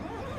Oh!